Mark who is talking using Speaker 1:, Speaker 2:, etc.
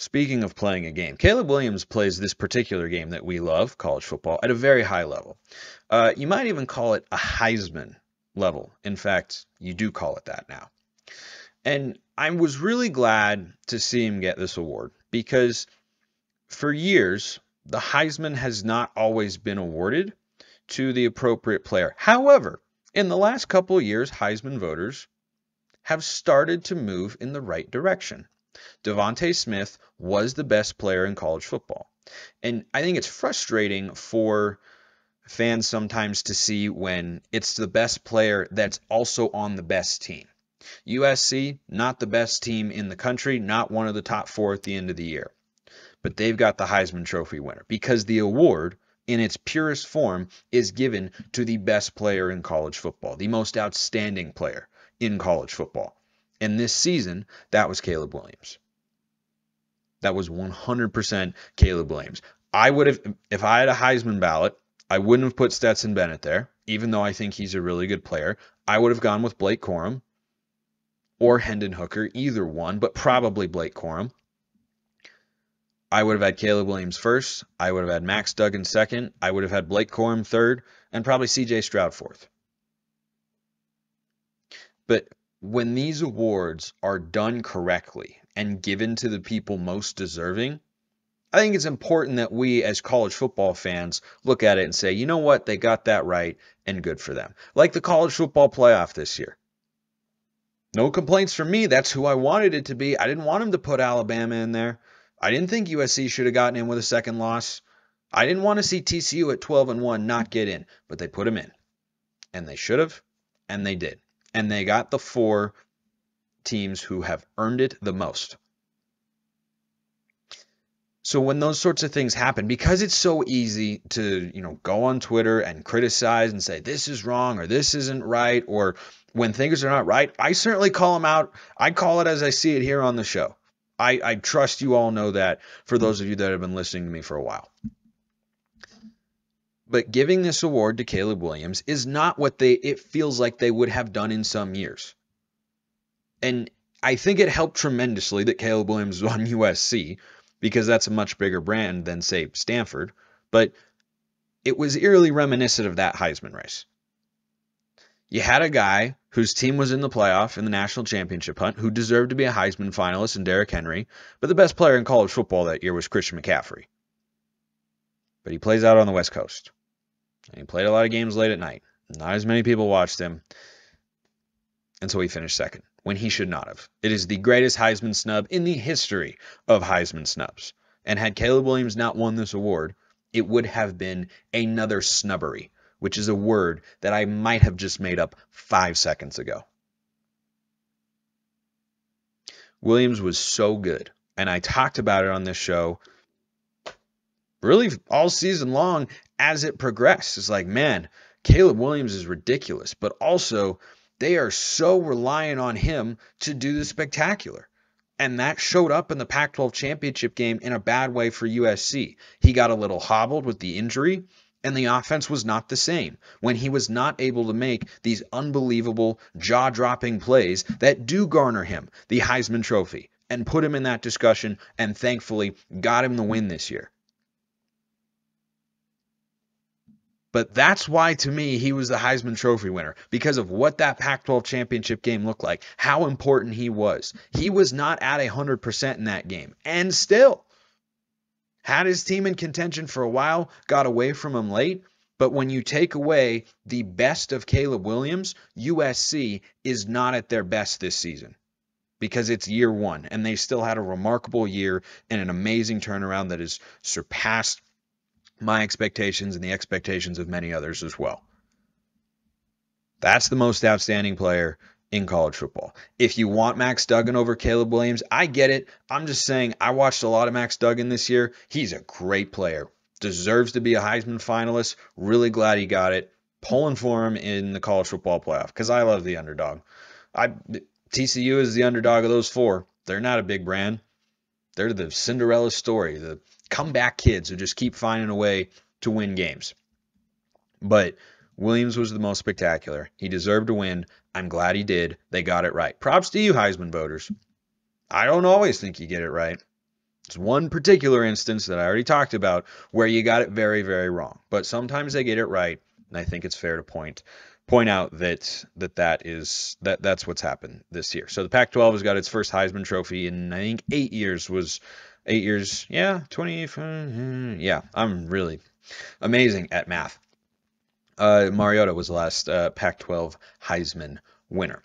Speaker 1: Speaking of playing a game, Caleb Williams plays this particular game that we love, college football, at a very high level. Uh, you might even call it a Heisman level. In fact, you do call it that now. And I was really glad to see him get this award because for years, the Heisman has not always been awarded to the appropriate player. However, in the last couple of years, Heisman voters have started to move in the right direction. DeVonta Smith was the best player in college football. And I think it's frustrating for fans sometimes to see when it's the best player that's also on the best team. USC, not the best team in the country, not one of the top four at the end of the year. But they've got the Heisman Trophy winner because the award, in its purest form, is given to the best player in college football, the most outstanding player in college football. And this season, that was Caleb Williams. That was 100% Caleb Williams. I would have, if I had a Heisman ballot, I wouldn't have put Stetson Bennett there, even though I think he's a really good player. I would have gone with Blake Corum or Hendon Hooker, either one, but probably Blake Corum. I would have had Caleb Williams first. I would have had Max Duggan second. I would have had Blake Corum third, and probably CJ Stroud fourth. But when these awards are done correctly and given to the people most deserving, I think it's important that we, as college football fans, look at it and say, you know what, they got that right and good for them. Like the college football playoff this year. No complaints from me. That's who I wanted it to be. I didn't want them to put Alabama in there. I didn't think USC should have gotten in with a second loss. I didn't want to see TCU at 12 and 1 not get in, but they put them in. And they should have, and they did and they got the four teams who have earned it the most. So when those sorts of things happen, because it's so easy to, you know, go on Twitter and criticize and say this is wrong or this isn't right or when things are not right, I certainly call them out. I call it as I see it here on the show. I, I trust you all know that for those of you that have been listening to me for a while. But giving this award to Caleb Williams is not what they it feels like they would have done in some years. And I think it helped tremendously that Caleb Williams was on USC because that's a much bigger brand than say Stanford, but it was eerily reminiscent of that Heisman race. You had a guy whose team was in the playoff in the national championship hunt who deserved to be a Heisman finalist in Derrick Henry, but the best player in college football that year was Christian McCaffrey. But he plays out on the West Coast. And he played a lot of games late at night. Not as many people watched him. And so he finished second when he should not have. It is the greatest Heisman snub in the history of Heisman snubs. And had Caleb Williams not won this award, it would have been another snubbery, which is a word that I might have just made up five seconds ago. Williams was so good. And I talked about it on this show really all season long as it progressed. It's like, man, Caleb Williams is ridiculous, but also they are so reliant on him to do the spectacular. And that showed up in the Pac 12 championship game in a bad way for USC. He got a little hobbled with the injury, and the offense was not the same when he was not able to make these unbelievable, jaw dropping plays that do garner him the Heisman Trophy and put him in that discussion and thankfully got him the win this year. But that's why, to me, he was the Heisman Trophy winner because of what that Pac 12 championship game looked like, how important he was. He was not at 100% in that game, and still had his team in contention for a while, got away from him late. But when you take away the best of Caleb Williams, USC is not at their best this season because it's year one, and they still had a remarkable year and an amazing turnaround that has surpassed my expectations and the expectations of many others as well. That's the most outstanding player in college football. If you want Max Duggan over Caleb Williams, I get it. I'm just saying I watched a lot of Max Duggan this year. He's a great player. Deserves to be a Heisman finalist. Really glad he got it. Pulling for him in the college football playoff because I love the underdog. I TCU is the underdog of those four. They're not a big brand. They're the Cinderella story, the comeback kids who just keep finding a way to win games. But Williams was the most spectacular. He deserved to win. I'm glad he did. They got it right. Props to you, Heisman voters. I don't always think you get it right. It's one particular instance that I already talked about where you got it very, very wrong. But sometimes they get it right, and I think it's fair to point point out that that that is that that's what's happened this year. So the Pac-12 has got its first Heisman Trophy in I think eight years was eight years. Yeah, 20. Yeah, I'm really amazing at math. Uh, Mariota was the last uh, Pac-12 Heisman winner.